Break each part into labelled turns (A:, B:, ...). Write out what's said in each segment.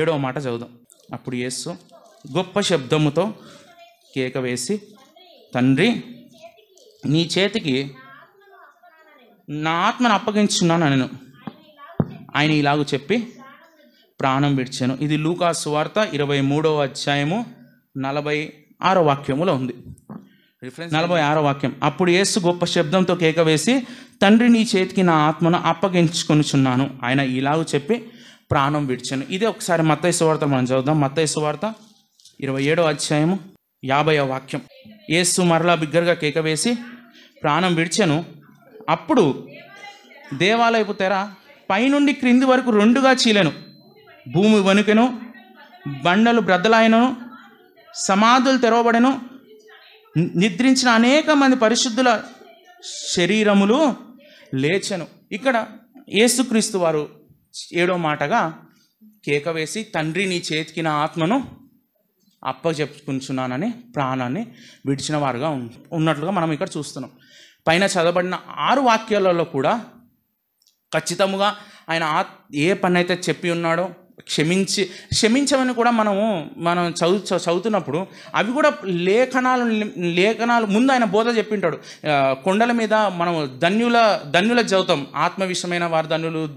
A: ఏడవ మాట చదువుదాం. అప్పుడు యేసు గొప్ప శబ్దముతో కేక వేసి తండ్రి నీ చేతికి నా ఆత్మను అప్పగించున్నాను నేను ఆయన ఇలాగ చెప్పి ప్రాణం విడిచాను. ఇది లూకా సువార్త ఇరవై మూడవ అధ్యాయము నలభై ఆరో వాక్యములో ఉంది. నలభై ఆరో వాక్యం. అప్పుడు యేసు గొప్ప శబ్దంతో కేక వేసి తండ్రి నీ చేతికి నా ఆత్మను అప్పగించుకొనుచున్నాను. ఆయన ఇలాగ చెప్పి ప్రాణం విడిచాను. ఇదే ఒకసారి మత్తయి సువార్త మనం చదువుదాం. మత్తయి సువార్త ఇరవై ఏడో అధ్యాయము యాభైవ వాక్యం. యేసు మరలా బిగ్గరగా కేక వేసి ప్రాణం విడిచాను. అప్పుడు దేవాలయపు తెర పైనుండి క్రింది వరకు రెండుగా చీలెను. భూమి వణుకెను బండలు బ్రద్దలాయను సమాధులు తెరవబడెను. నిద్రించిన అనేక మంది పరిశుద్ధుల శరీరములు లేచెను. ఇక్కడ యేసుక్రీస్తు వారు ఏడో మాటగా కేక వేసి తండ్రి నీ చేతికి నా ఆత్మను అప్పచెప్పుకుంటున్నానని ప్రాణాన్ని విడిచిన వారుగా ఉన్నట్లుగా మనం ఇక్కడ చూస్తున్నాం. పైన చదవబడిన ఆరు వాక్యాలలో కూడా ఖచ్చితముగా ఆయన ఆ ఏ పని అయితే చెప్పి ఉన్నాడో క్షమించి క్షమించమని కూడా మనము మనం చదువు చ- చదువుతున్నప్పుడు అవి కూడా లేఖనాలు లేఖనాలు ముందు ఆయన బోధ చెప్పింటాడు. కొండల మీద మనం ధన్యుల ధన్యుల చదువుతాం ఆత్మవిషయమైన వారి వారు ధన్యులు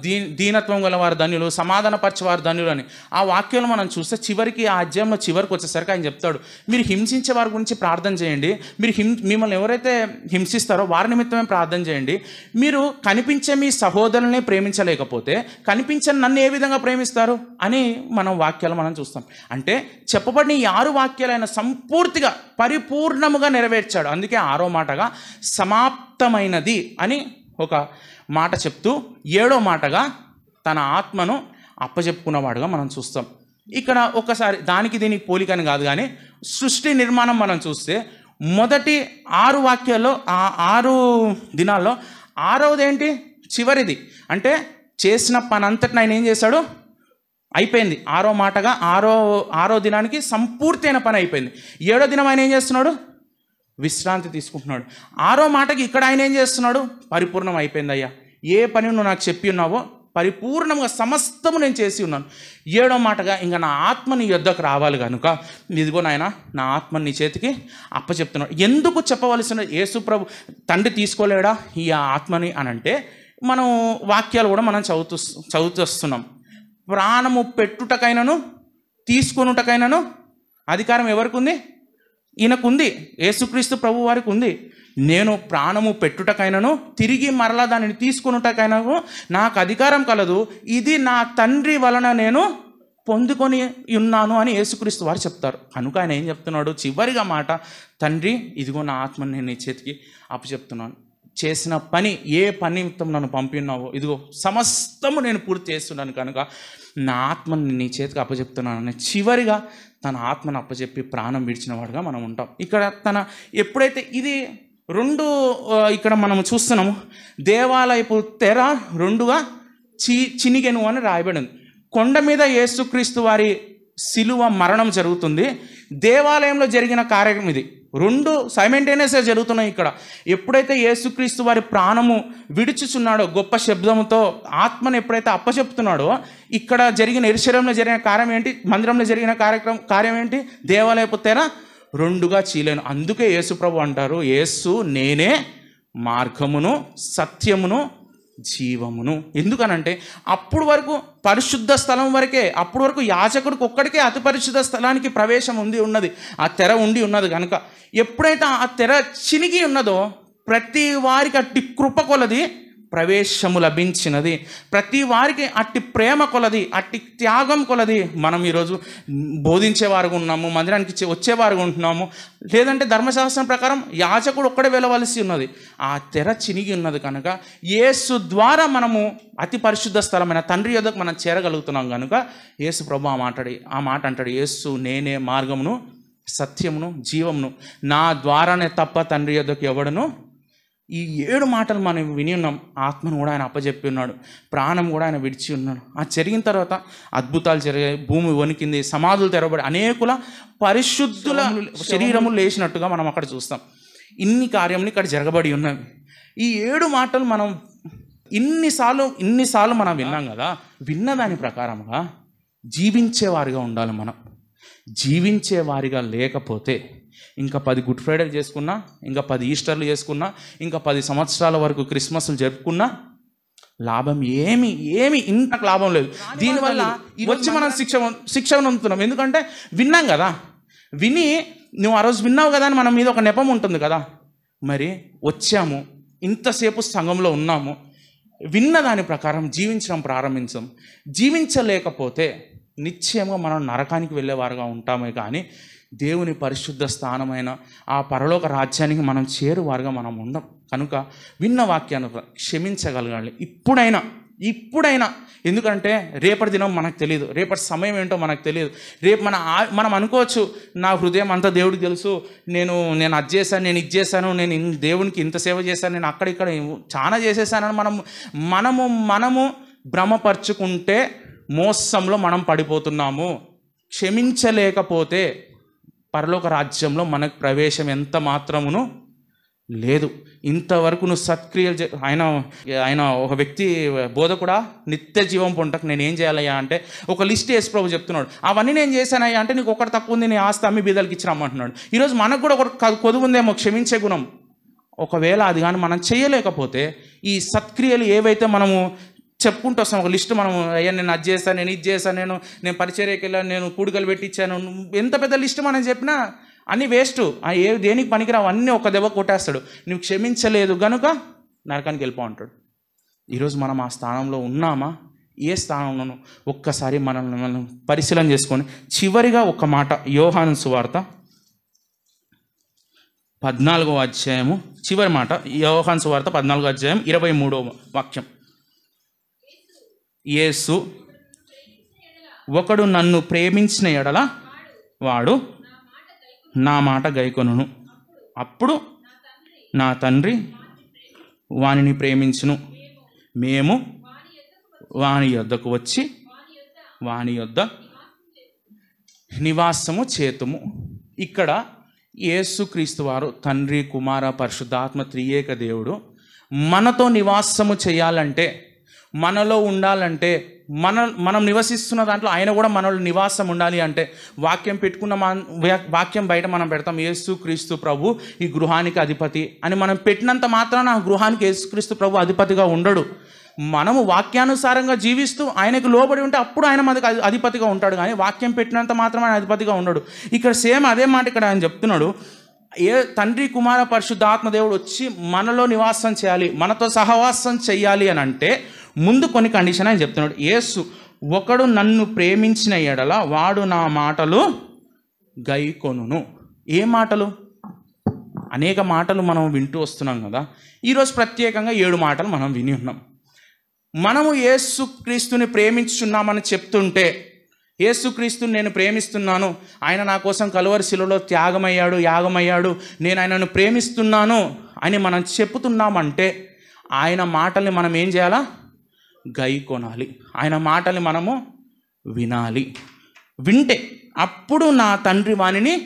A: దీ దీనత్వం గల వారు ధన్యులు సమాధానపరచే వారు ధన్యులు అని. ఆ వాక్యాలను మనం చూస్తే చివరికి ఆ అధ్యాయంలో చివరికి వచ్చేసరికి ఆయన చెప్తాడు. మీరు హింసించే వారి గురించి ప్రార్థన చేయండి. మీరు హిం మిమ్మల్ని ఎవరైతే హింసిస్తారో వారి నిమిత్తమే ప్రార్థన చేయండి. మీరు కనిపించే మీ సహోదరుల్ని ప్రేమించలేకపోతే కనిపించని నన్ను ఏ విధంగా ప్రేమిస్తారు అని మనం వాక్యాలు మనం చూస్తాం. అంటే చెప్పబడిన ఈ ఆరు వాక్యాలైన సంపూర్తిగా పరిపూర్ణముగా నెరవేర్చాడు. అందుకే ఆరో మాటగా సమాప్తమైనది అని ఒక మాట చెప్తూ ఏడో మాటగా తన ఆత్మను అప్పచెప్పుకున్నవాడుగా మనం చూస్తాం. ఇక్కడ ఒకసారి దానికి దీనికి పోలికని కాదు కానీ సృష్టి నిర్మాణం మనం చూస్తే మొదటి ఆరు వాక్యాల్లో ఆ ఆరు దినాల్లో ఆరవది ఏంటి చివరిది. అంటే చేసిన పని అంతటిని ఆయన ఏం చేశాడు? అయిపోయింది. ఆరో మాటగా ఆరో ఆరో దినానికి సంపూర్తయిన పని అయిపోయింది. ఏడో దినం ఆయన ఏం చేస్తున్నాడు? విశ్రాంతి తీసుకుంటున్నాడు. ఆరో మాటకి ఇక్కడ ఆయన ఏం చేస్తున్నాడు? పరిపూర్ణం అయిపోయింది అయ్యా. ఏ పని నువ్వు నాకు చెప్పి ఉన్నావో పరిపూర్ణంగా సమస్తము నేను చేసి ఉన్నాను. ఏడో మాటగా ఇంకా నా ఆత్మ నీ యొద్దకు రావాలి కనుక ఇదిగో నాయన నా ఆత్మ నీ చేతికి అప్పచెప్తున్నాడు. ఎందుకు చెప్పవలసిన యేసు ప్రభు తండ్రి తీసుకోలేడా? ఈ ఆత్మని అని అంటే మనం వాక్యాలు కూడా మనం చదువుతూ చదువుతూస్తున్నాం. ప్రాణము పెట్టుటకైనను తీసుకొనుటకైనను అధికారం ఎవరికి ఉంది ఈయనకుంది. యేసుక్రీస్తు ప్రభు వారికి ఉంది నేను ప్రాణము పెట్టుటకైనను తిరిగి మరలా దానిని తీసుకొనుటకైనను నాకు అధికారం కలదు. ఇది నా తండ్రి వలన నేను పొందుకొని ఉన్నాను అని యేసుక్రీస్తు వారు చెప్తారు. కనుక ఆయన ఏం చెప్తున్నాడు? చివరిగా మాట తండ్రి ఇదిగో నా ఆత్మని నేను నీ చేతికి అప్పచెప్తున్నాను చేసిన పని ఏ పని నిమిత్తం నన్ను పంపినావో ఇదిగో సమస్తము నేను పూర్తి చేస్తున్నాను కనుక నా ఆత్మను నీ చేతికి అప్పచెప్తున్నానని చివరిగా తన ఆత్మను అప్పచెప్పి ప్రాణం విడిచిన వాడుగా మనం ఉంటాం. ఇక్కడ తన ఎప్పుడైతే ఇది రెండు ఇక్కడ మనం చూస్తున్నాము దేవాలయపు తెర రెండుగా చి చినిగెను అని రాయబడింది. కొండ మీద యేసుక్రీస్తు వారి శిలువ మరణం జరుగుతుంది. దేవాలయంలో జరిగిన కార్యక్రమం ఇది. రెండు సైమెంటేనియస్గా జరుగుతున్నాయి ఇక్కడ. ఎప్పుడైతే యేసుక్రీస్తు వారి ప్రాణము విడుచుచున్నాడో గొప్ప శబ్దముతో ఆత్మను ఎప్పుడైతే అప్పచెప్తున్నాడో ఇక్కడ జరిగిన ఎరుశరంలో జరిగిన కార్యం ఏంటి? మందిరంలో జరిగిన కార్యక్రమం కార్యం ఏంటి? దేవాలయపు తెర రెండుగా చీలేను. అందుకే యేసుప్రభు అంటారు యేసు నేనే మార్గమును సత్యమును జీవమును. ఎందుకనంటే అప్పుడు వరకు పరిశుద్ధ స్థలం వరకే అప్పుడు వరకు యాచకుడికి ఒక్కడికే అతి పరిశుద్ధ స్థలానికి ప్రవేశం ఉంది ఉన్నది. ఆ తెర ఉండి ఉన్నది కనుక ఎప్పుడైతే ఆ తెర చినిగి ఉన్నదో ప్రతి వారికి అట్టి కృప కొలది ప్రవేశము లభించినది. ప్రతి వారికి అట్టి ప్రేమ కొలది అట్టి త్యాగం కొలది మనం ఈరోజు బోధించేవారుగా ఉన్నాము మందిరానికి వచ్చేవారుగా ఉంటున్నాము. లేదంటే ధర్మశాస్త్రం ప్రకారం యాజకుడు ఒక్కడే వెళ్ళవలసి ఉన్నది. ఆ తెర చినిగి ఉన్నది కనుక యేసు ద్వారా మనము అతి పరిశుద్ధ స్థలమైన తండ్రి యొద్దకు మనం చేరగలుగుతున్నాం కనుక యేసు ప్రభు ఆ మాట్లాడి ఆ మాట అంటాడు యేసు నేనే మార్గమును సత్యమును జీవమును. నా ద్వారానే తప్ప తండ్రి యొద్దకు ఎవడను ఈ ఏడు మాటలు మనం విని ఉన్నాం. ఆత్మను కూడా ఆయన అప్పచెప్పి ఉన్నాడు. ప్రాణం కూడా ఆయన విడిచి ఉన్నాడు. ఆ జరిగిన తర్వాత అద్భుతాలు జరిగాయి. భూమి వణికింది. సమాధులు తెరవబడి అనేకుల పరిశుద్ధుల శరీరములు లేచినట్టుగా మనం అక్కడ చూస్తాం. ఇన్ని కార్యములు ఇక్కడ జరగబడి ఉన్నవి. ఈ ఏడు మాటలు మనం ఇన్నిసార్లు ఇన్నిసార్లు మనం విన్నాం కదా? విన్న దాని ప్రకారముగా జీవించేవారిగా ఉండాలి మనం. జీవించేవారిగా లేకపోతే ఇంకా పది గుడ్ ఫ్రైడే చేసుకున్నా ఇంకా పది ఈస్టర్లు చేసుకున్నా ఇంకా పది సంవత్సరాల వరకు క్రిస్మస్లు జరుపుకున్నా లాభం ఏమి ఏమి ఇంత లాభం లేదు. దీనివల్ల వచ్చి మనం శిక్ష శిక్ష పొందుతున్నాం. ఎందుకంటే విన్నాం కదా విని నువ్వు ఆ రోజు విన్నావు కదా అని మన మీద ఒక నెపం ఉంటుంది కదా. మరి వచ్చాము ఇంతసేపు సంఘంలో ఉన్నాము విన్న దాని ప్రకారం జీవించడం ప్రారంభించాం. జీవించలేకపోతే నిశ్చయంగా మనం నరకానికి వెళ్ళేవారుగా ఉంటామే కానీ దేవుని పరిశుద్ధ స్థానమైన ఆ పరలోక రాజ్యానికి మనం చేరువారుగా మనం ఉండం. కనుక విన్న వాక్యాన్ని క్షమించగలగాలి. ఇప్పుడైనా ఇప్పుడైనా. ఎందుకంటే రేపటి దినం మనకు తెలియదు రేపటి సమయం ఏంటో మనకు తెలియదు రేపు మన ఆ- మనం అనుకోవచ్చు నా హృదయం అంతా దేవుడికి తెలుసు. నేను నేను అది చేశాను నేను ఇది చేశాను నేను ఇన్- దేవునికి ఇంత సేవ చేశాను నేను అక్కడిక్కడ చాలా చేసేసానని మనం మనము మనము భ్రమపరుచుకుంటే మోసంలో మనం పడిపోతున్నాము. క్షమించలేకపోతే పరలోక రాజ్యంలో మనకు ప్రవేశం ఎంత మాత్రమును లేదు. ఇంతవరకు నువ్వు సత్క్రియలు చే ఆయన ఆయన ఒక వ్యక్తి బోధకుడా? నిత్య జీవం పొంటకు నేను ఏం చేయాలయ్యా అంటే ఒక లిస్ట్ వేసి ప్రభు చెప్తున్నాడు. అవన్నీ నేను చేశానయ్యా అంటే నీకు ఒకటి తక్కువ ఉంది నీ ఆస్తి అమ్మి బీదలకి ఇచ్చి రమ్మంటున్నాడు. ఈరోజు మనకు కూడా ఒక కొదువు ఉందేమో క్షమించే గుణం. ఒకవేళ అది కానీ మనం చేయలేకపోతే ఈ సత్క్రియలు ఏవైతే మనము చెప్పుకుంటూ వస్తాం. ఒక లిస్ట్ మనం అయ్యా నేను అది చేశాను నేను ఇది చేశాను నేను నేను పరిచర్యకి వెళ్ళాను నేను కూడికలు పెట్టించాను ఎంత పెద్ద లిస్ట్ మనం చెప్పినా అన్నీ వేస్ట్. ఏ దేనికి పనికిరావు? అన్నీ ఒక దెబ్బ కొట్టేస్తాడు. నువ్వు క్షమించలేదు గనుక నరకానికి వెళ్ళిపో అంటాడు. ఈరోజు మనం ఆ స్థానంలో ఉన్నామా? ఏ స్థానంలోనూ. ఒక్కసారి మనల్ని మనం పరిశీలన చేసుకొని చివరిగా ఒక మాట యోహాను సువార్త పద్నాలుగో అధ్యాయము చివరి మాట యోహాను సువార్త పద్నాలుగో అధ్యాయం ఇరవై మూడో వాక్యం. యేసు ఒకడు నన్ను ప్రేమించిన ఎడల వాడు నా మాట గైకొనును. అప్పుడు నా తండ్రి వానిని ప్రేమించును. మేము వాని యొద్దకు వచ్చి వాని యొద్ద నివాసము చేతుము. ఇక్కడ యేసుక్రీస్తు వారు తండ్రి కుమార పరిశుద్ధాత్మ త్రియేక దేవుడు మనతో నివాసము చేయాలంటే మనలో ఉండాలంటే మన మనం నివసిస్తున్న దాంట్లో ఆయన కూడా మనలో నివాసం ఉండాలి అంటే వాక్యం పెట్టుకున్న మన వాక్యం బయట మనం పెడతాం యేసు క్రీస్తు ప్రభు ఈ గృహానికి అధిపతి అని మనం పెట్టినంత మాత్రాన ఆ గృహానికి యేసుక్రీస్తు ప్రభు అధిపతిగా ఉండడు. మనము వాక్యానుసారంగా జీవిస్తూ ఆయనకు లోబడి ఉంటే అప్పుడు ఆయన మనకు అధిపతిగా ఉంటాడు. కానీ వాక్యం పెట్టినంత మాత్రం ఆయన అధిపతిగా ఉండడు. ఇక్కడ సేమ్ అదే మాట ఇక్కడ ఆయన చెప్తున్నాడు. ఏ తండ్రి కుమార పరిశుద్ధాత్మ దేవుడు వచ్చి మనలో నివాసం చేయాలి మనతో సహవాసం చేయాలి అని అంటే ముందు కొన్ని కండిషన్ ఆయన చెప్తున్నాడు. యేసు ఒకడు నన్ను ప్రేమించిన ఎడల వాడు నా మాటలు గైకొనును. ఏ మాటలు? అనేక మాటలు మనం వింటూ వస్తున్నాం కదా. ఈరోజు ప్రత్యేకంగా ఏడు మాటలు మనం విని ఉన్నాం. మనము యేసుక్రీస్తుని ప్రేమించున్నామని చెప్తుంటే యేసుక్రీస్తుని నేను ప్రేమిస్తున్నాను ఆయన నా కోసం కలువరి శిలలో త్యాగమయ్యాడు యాగమయ్యాడు నేను ఆయనను ప్రేమిస్తున్నాను అని మనం చెప్తున్నామంటే ఆయన మాటల్ని మనం ఏం చేయాలా? గై కొనాలి. ఆయన మాటలు మనము వినాలి. వింటే అప్పుడు నా తండ్రి వానిని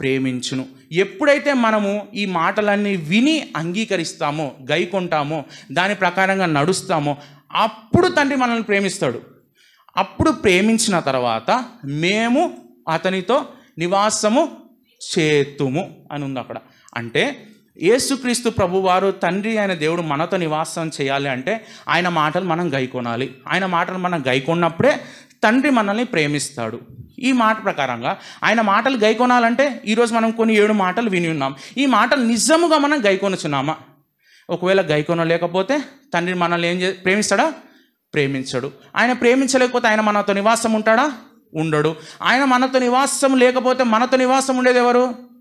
A: ప్రేమించును. ఎప్పుడైతే మనము ఈ మాటలన్నీ విని అంగీకరిస్తామో గై కొంటామో దాని ప్రకారంగా నడుస్తామో అప్పుడు తండ్రి మనల్ని ప్రేమిస్తాడు. అప్పుడు ప్రేమించిన తర్వాత మేము అతనితో నివాసము చేతుము అని ఉంది అక్కడ. అంటే యేసుక్రీస్తు ప్రభువారు తండ్రి అయిన దేవుడు మనతో నివాసం చేయాలి అంటే ఆయన మాటలు మనం గైకొనాలి. ఆయన మాటలు మనం గైకొన్నప్పుడే తండ్రి మనల్ని ప్రేమిస్తాడు. ఈ మాట ప్రకారంగా ఆయన మాటలు గైకొనాలంటే ఈరోజు మనం కొన్ని ఏడు మాటలు విని ఉన్నాం. ఈ మాటలు నిజముగా మనం గైకొనుచున్నామా? ఒకవేళ గైకొనలేకపోతే తండ్రి మనల్ని ఏం చే ప్రేమిస్తాడా? ప్రేమించడు. ఆయన ప్రేమించలేకపోతే ఆయన మనతో నివాసం ఉంటాడా? ఉండడు. ఆయన మనతో నివాసం లేకపోతే మనతో నివాసం ఉండేది ఎవరు?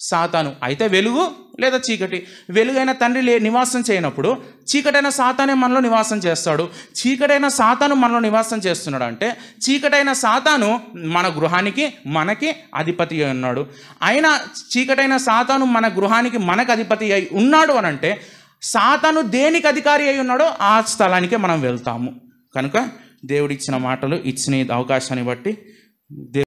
A: సాతాను. అయితే వెలుగు లేదా చీకటి? వెలుగైన తండ్రి లే నివాసం చేయనప్పుడు చీకటైన సాతానే మనలో నివాసం చేస్తాడు. చీకటైన సాతాను మనలో నివాసం చేస్తున్నాడు అంటే చీకటైన సాతాను మన గృహానికి మనకి అధిపతి అయి ఉన్నాడు. అయినా చీకటైన సాతాను మన గృహానికి మనకు అధిపతి అయి ఉన్నాడు అని అంటే సాతాను దేనికి అధికారి అయి ఉన్నాడో ఆ స్థలానికే మనం వెళ్తాము. కనుక దేవుడిచ్చిన మాటలు ఇచ్చిన అవకాశాన్ని బట్టి దే